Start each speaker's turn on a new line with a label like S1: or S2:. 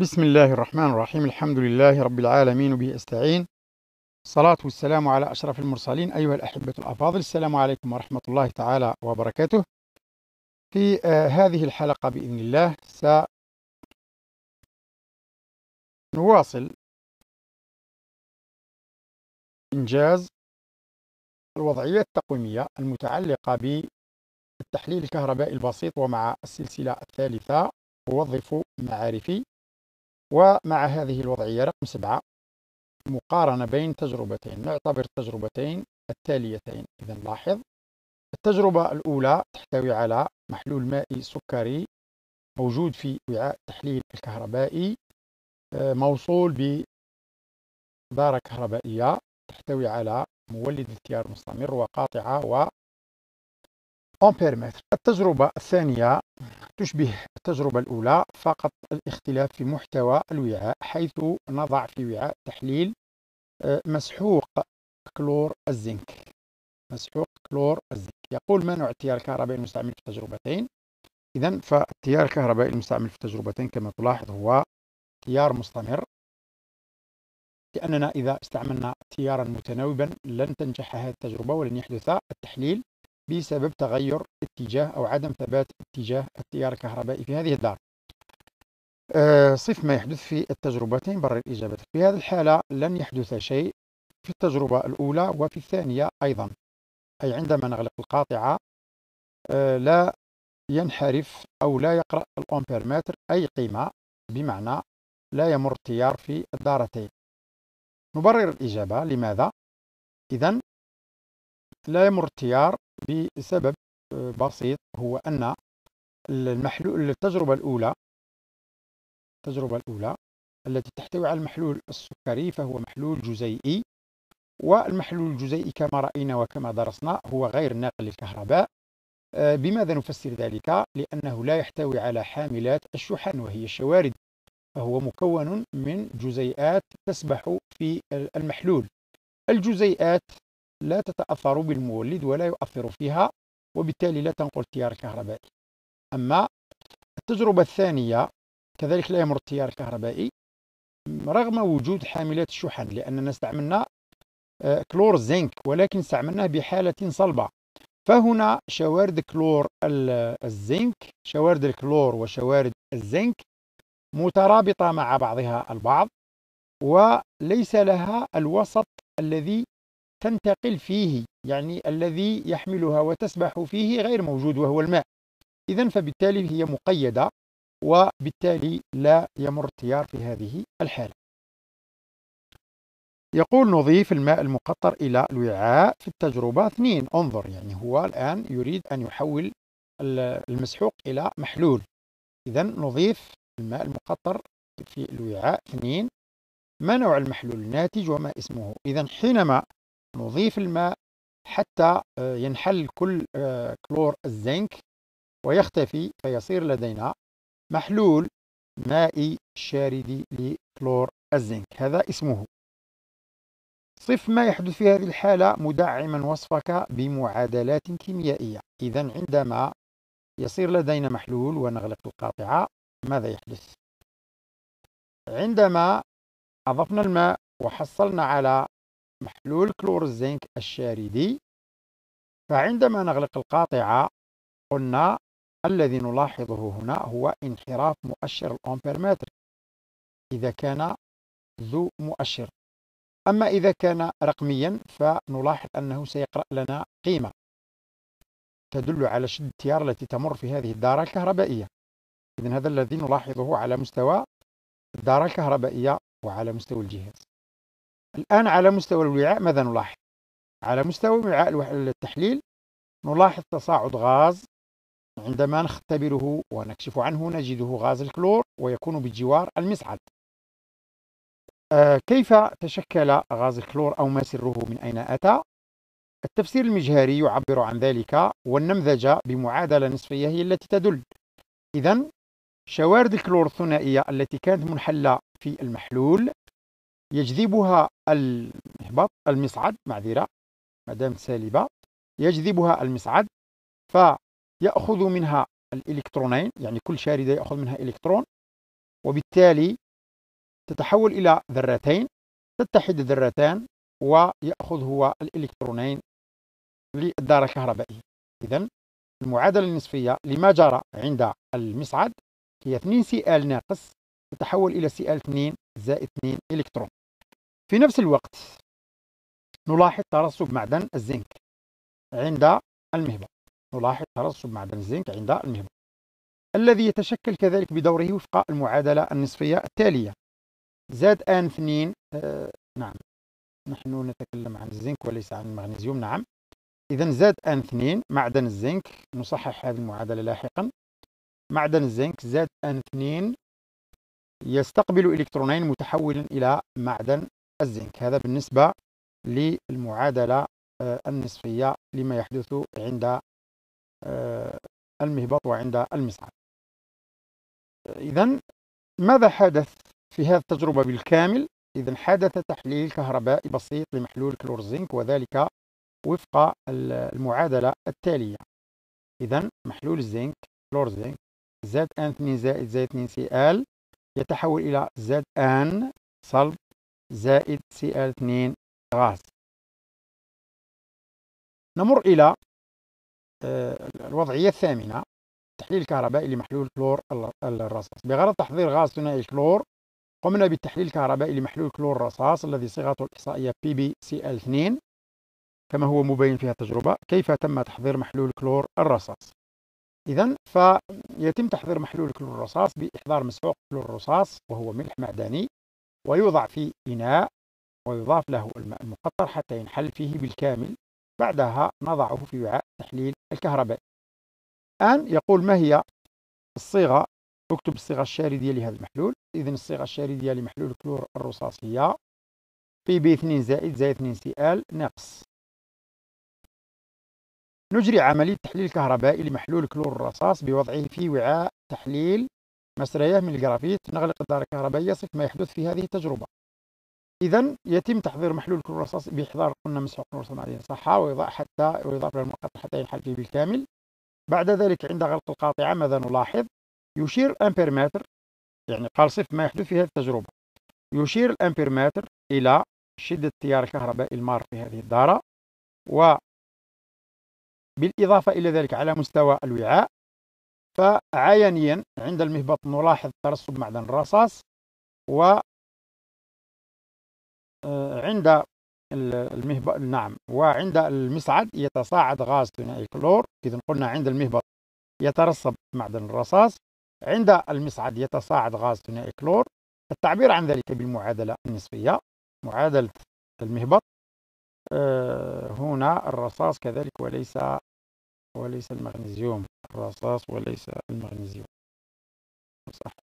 S1: بسم الله الرحمن الرحيم الحمد لله رب العالمين وبه أستعين الصلاة والسلام على أشرف المرسلين أيها الأحبة الأفاضل السلام عليكم ورحمة الله تعالى وبركاته في هذه الحلقة بإذن الله سنواصل إنجاز الوضعيات التقويمية المتعلقة بالتحليل الكهربائي البسيط ومع السلسلة الثالثة وظف معارفي ومع هذه الوضعية رقم سبعة مقارنة بين تجربتين نعتبر التجربتين التاليتين. إذا لاحظ التجربة الأولى تحتوي على محلول مائي سكري موجود في وعاء التحليل الكهربائي آه، موصول بدارة كهربائية تحتوي على مولد التيار مستمر وقاطعة و أمبيرمتر التجربة الثانية تشبه التجربة الأولى فقط الاختلاف في محتوى الوعاء حيث نضع في وعاء تحليل آه، مسحوق كلور الزنك. مسحوق كلور الزنك. يقول ما نوع التيار الكهربائي المستعمل في التجربتين إذا فالتيار الكهربائي المستعمل في التجربتين كما تلاحظ هو تيار مستمر لأننا إذا استعملنا تيارا متناوبا لن تنجح هذه التجربة ولن يحدث التحليل. بسبب تغير اتجاه أو عدم ثبات اتجاه التيار الكهربائي في هذه الدار. أه صف ما يحدث في التجربتين برر إجابتك في هذه الحالة لن يحدث شيء في التجربة الأولى وفي الثانية أيضا. أي عندما نغلق القاطعة أه لا ينحرف أو لا يقرأ الأمبيرمتر أي قيمة بمعنى لا يمر التيار في الدارتين. نبرر الإجابة. لماذا؟ إذا لا يمر التيار بسبب آه، بسيط هو أن المحلول التجربة الأولى التجربة الأولى التي تحتوي على المحلول السكري فهو محلول جزيئي والمحلول الجزيئي كما رأينا وكما درسنا هو غير ناقل للكهرباء آه، بماذا نفسر ذلك؟ لأنه لا يحتوي على حاملات الشحن وهي الشوارد فهو مكون من جزيئات تسبح في المحلول الجزيئات لا تتأثر بالمولد ولا يؤثر فيها وبالتالي لا تنقل التيار الكهربائي. أما التجربة الثانية كذلك لا يمر التيار الكهربائي رغم وجود حاملات الشحن لأننا استعملنا آه، كلور زنك ولكن استعملناه بحالة صلبة. فهنا شوارد كلور الزنك شوارد الكلور وشوارد الزنك مترابطة مع بعضها البعض وليس لها الوسط الذي تنتقل فيه يعني الذي يحملها وتسبح فيه غير موجود وهو الماء. إذا فبالتالي هي مقيدة وبالتالي لا يمر التيار في هذه الحالة. يقول نضيف الماء المقطر إلى الوعاء في التجربة. اثنين انظر يعني هو الآن يريد أن يحول المسحوق إلى محلول. إذا نضيف الماء المقطر في الوعاء. اثنين ما نوع المحلول الناتج وما اسمه؟ إذا حينما نضيف الماء حتى آه، ينحل كل آه، كلور الزنك ويختفي فيصير لدينا محلول مائي شاردي لكلور الزنك. هذا اسمه. صف ما يحدث في هذه الحالة مدعما وصفك بمعادلات كيميائية. إذا عندما يصير لدينا محلول ونغلق القاطعة ماذا يحدث؟ عندما أضفنا الماء وحصلنا على محلول كلور الزنك الشاردي فعندما نغلق القاطعة قلنا الذي نلاحظه هنا هو انحراف مؤشر الأمبيرمتر. إذا كان ذو مؤشر. أما إذا كان رقميا فنلاحظ أنه سيقرأ لنا قيمة تدل على شدة التيار التي تمر في هذه الدارة الكهربائية. إذن هذا الذي نلاحظه على مستوى الدارة الكهربائية وعلى مستوى الجهاز. الآن على مستوى الوعاء ماذا نلاحظ؟ على مستوى وعاء التحليل نلاحظ تصاعد غاز عندما نختبره ونكشف عنه نجده غاز الكلور ويكون بجوار المصعد آه كيف تشكل غاز الكلور أو ما سره من أين أتى؟ التفسير المجهري يعبر عن ذلك والنمذجة بمعادلة نصفية هي التي تدل إذا شوارد الكلور الثنائية التي كانت منحلة في المحلول يجذبها المحبط المصعد معذرة ما سالبة. يجذبها المصعد فيأخذ منها الإلكترونين يعني كل شاردة يأخذ منها إلكترون وبالتالي تتحول إلى ذرتين تتحد الذرتان ويأخذ هو الإلكترونين للدارة الكهربائية إذا المعادلة النصفية لما جرى عند المصعد هي 2 Cl ناقص تتحول إلى Cl 2 زائد 2 إلكترون. في نفس الوقت نلاحظ ترسب معدن الزنك عند المهبط. نلاحظ ترسب معدن الزنك عند المهبط. الذي يتشكل كذلك بدوره وفق المعادلة النصفية التالية. زاد آن 2 آه نعم. نحن نتكلم عن الزنك وليس عن المغنيسيوم نعم. إذا زاد آن 2 معدن الزنك نصحح هذه المعادلة لاحقا. معدن الزنك زاد آن 2 يستقبل إلكترونين متحولا إلى معدن الزنك. هذا بالنسبة للمعادلة آه، النصفية لما يحدث عند آه، المهبط وعند المصعد إذا ماذا حدث في هذه التجربة بالكامل؟ إذا حدث تحليل كهربائي بسيط لمحلول كلور زنك وذلك وفق المعادلة التالية. إذا محلول الزنك كلور زنك Zn 2 زائد زائد 2 Cl يتحول إلى Zn صلب زائد Cl 2 غاز نمر إلى آه، الوضعية الثامنة التحليل الكهربائي لمحلول كلور الرصاص. بغرض تحضير غاز ثنائي الكلور قمنا بالتحليل الكهربائي لمحلول كلور الرصاص الذي صيغته الإحصائية PbCl 2 كما هو مبين في التجربة كيف تم تحضير محلول كلور الرصاص. إذا فيتم تحضير محلول كلور الرصاص بإحضار مسحوق كلور الرصاص وهو ملح معدني ويوضع في إناء ويضاف له الماء المقطر حتى ينحل فيه بالكامل. بعدها نضعه في وعاء تحليل الكهربائي الآن يقول ما هي الصيغة؟ اكتب الصيغة الشاردية لهذا المحلول. إذن الصيغة الشاردية لمحلول كلور الرصاص هي Pb 2 زائد زائد 2 Cl ناقص. نجري عملية تحليل كهربائي لمحلول كلور الرصاص بوضعه في وعاء تحليل مسرياه من الجرافيت نغلق الدارة الكهربائية صف ما يحدث في هذه التجربة. إذا يتم تحضير محلول كلور الرصاص بإحضار قلنا مسحوق الرصاص معدنيا صحة ويضاف حتى ويضاف له المقطع حتى ينحل فيه بالكامل. بعد ذلك عند غلق القاطعة ماذا نلاحظ؟ يشير الأمبيرمتر يعني قال صف ما يحدث في هذه التجربة. يشير الأمبيرمتر إلى شدة التيار الكهربائي المار في هذه الدارة و بالإضافة إلى ذلك على مستوى الوعاء. فعينيا عند المهبط نلاحظ ترسب معدن الرصاص و آه، عند المهبط نعم وعند المصعد يتصاعد غاز ثنائي الكلور إذا قلنا عند المهبط يترسب معدن الرصاص عند المصعد يتصاعد غاز ثنائي الكلور التعبير عن ذلك بالمعادلة النصفية معادلة المهبط آه، هنا الرصاص كذلك وليس وليس المغنيسيوم الرصاص وليس المغنيسيوم صح.